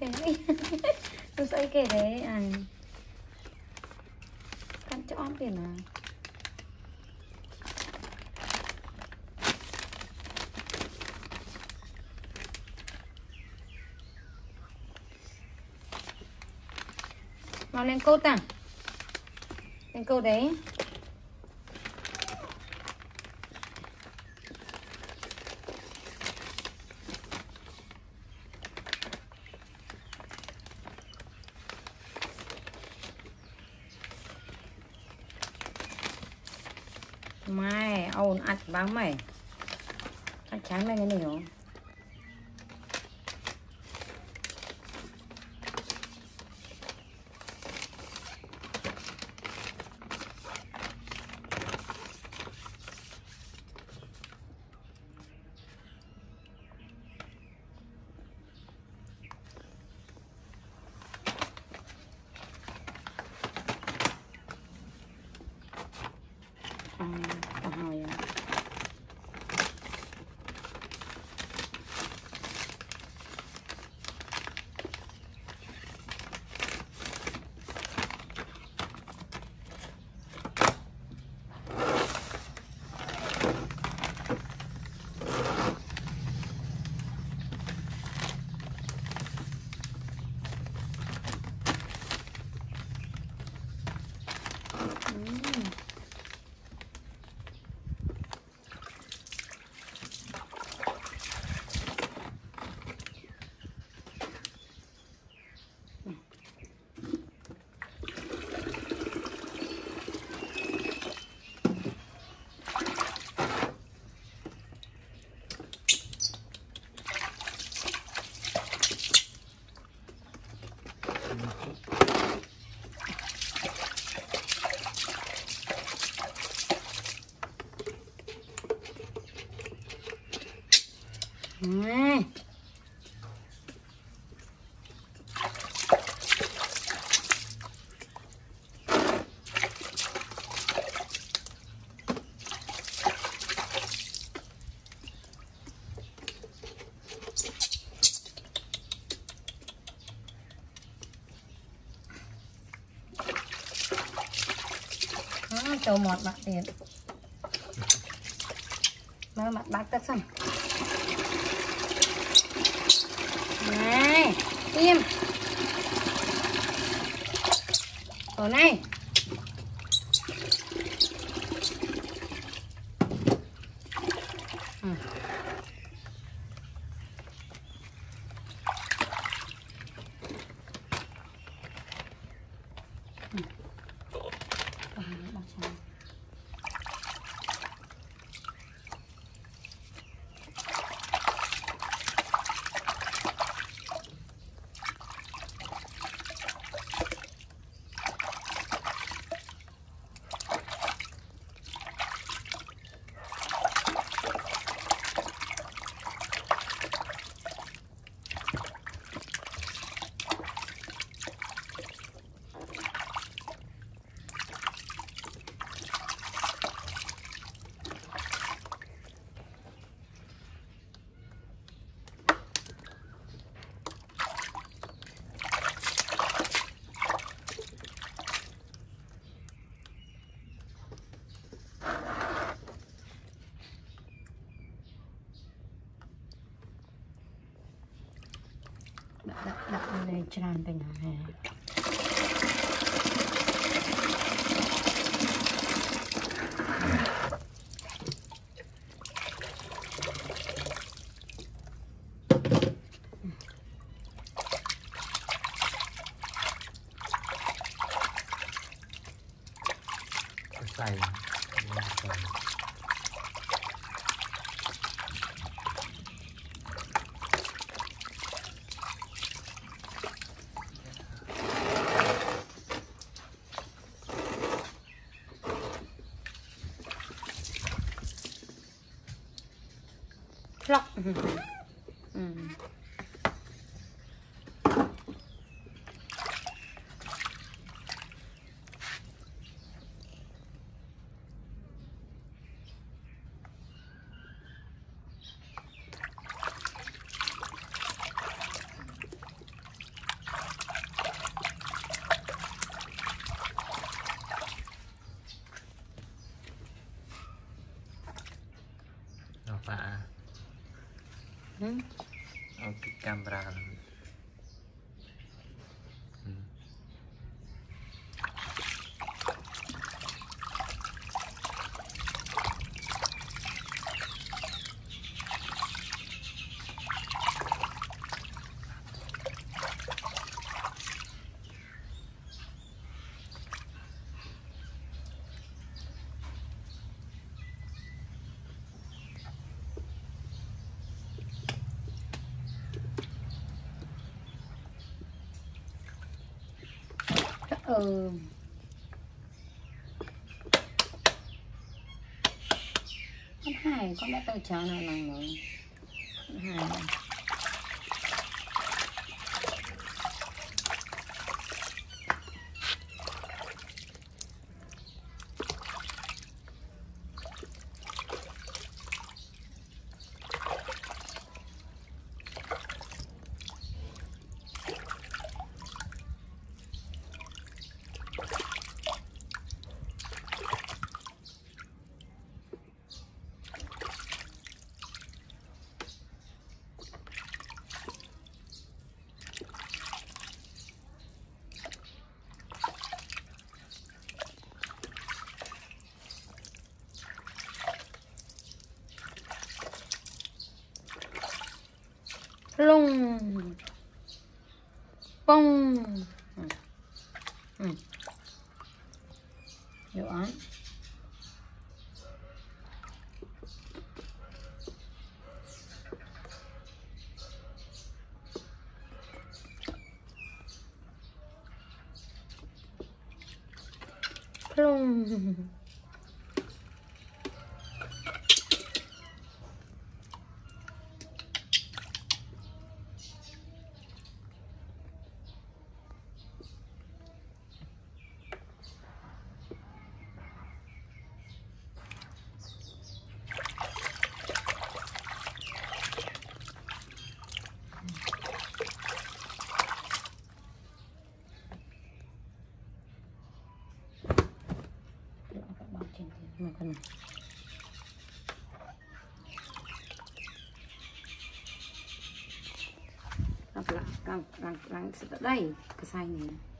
tôi sẽ kể đấy à. deh ang cho cok tiền nah mau lên câu tặng à. lên câu đấy. ម៉ែអូនអាចច្បាស់ម៉ែអាចច្រើនម៉ែនេះហ៎ Nè. Đó, cho một mặt tiền Mà mặt bát tất xong này im ở này. ដាក់ដាក់ដាក់ឲ្យច្រើនពេញហើយ plop ừ. và Hmm. Oke, okay. Ừ. Con hải con đã tao cháu nào làm rồi? Con hải lung bông ừ. Ừ. Hiểu án ដល់ដល់ដល់ដល់ស្ដាយកសែងនេះ